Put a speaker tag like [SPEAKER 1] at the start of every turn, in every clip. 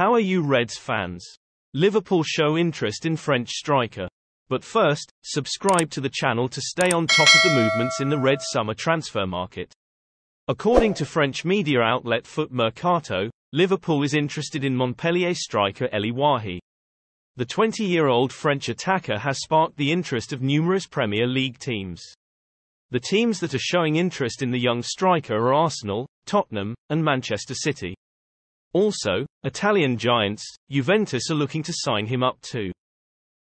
[SPEAKER 1] How are you Reds fans? Liverpool show interest in French striker. But first, subscribe to the channel to stay on top of the movements in the Red summer transfer market. According to French media outlet Foot Mercato, Liverpool is interested in Montpellier striker Elye Wahi. The 20-year-old French attacker has sparked the interest of numerous Premier League teams. The teams that are showing interest in the young striker are Arsenal, Tottenham, and Manchester City. Also, Italian giants, Juventus are looking to sign him up too.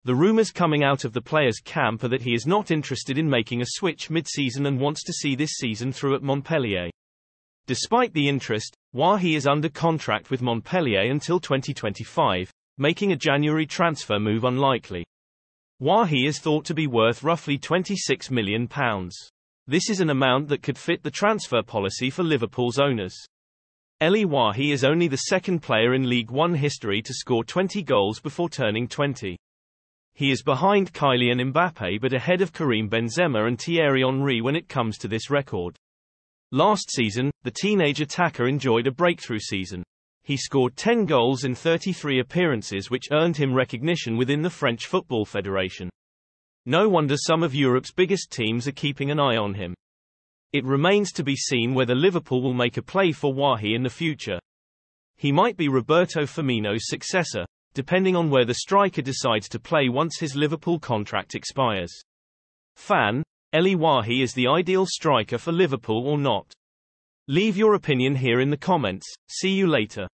[SPEAKER 1] The rumors coming out of the player's camp are that he is not interested in making a switch mid-season and wants to see this season through at Montpellier. Despite the interest, Wahi is under contract with Montpellier until 2025, making a January transfer move unlikely. Wahi is thought to be worth roughly £26 million. This is an amount that could fit the transfer policy for Liverpool's owners. Elye Wahi is only the second player in Ligue 1 history to score 20 goals before turning 20. He is behind Kylian Mbappe but ahead of Karim Benzema and Thierry Henry when it comes to this record. Last season, the teenage attacker enjoyed a breakthrough season. He scored 10 goals in 33 appearances which earned him recognition within the French Football Federation. No wonder some of Europe's biggest teams are keeping an eye on him. It remains to be seen whether Liverpool will make a play for Wahi in the future. He might be Roberto Firmino's successor, depending on where the striker decides to play once his Liverpool contract expires. Fan, Elye Wahi is the ideal striker for Liverpool or not? Leave your opinion here in the comments, see you later.